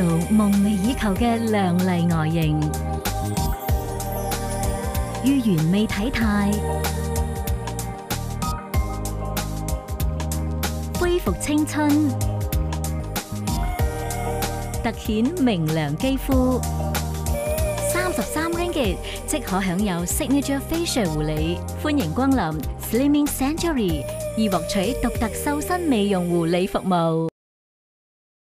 做梦寐以求嘅靓丽外形，预圆美体态，恢复青春，凸显明亮肌肤。三十三蚊嘅即可享有 Signature Facial 护理，欢迎光临 Slimming Century，以获取独特瘦身美容护理服务。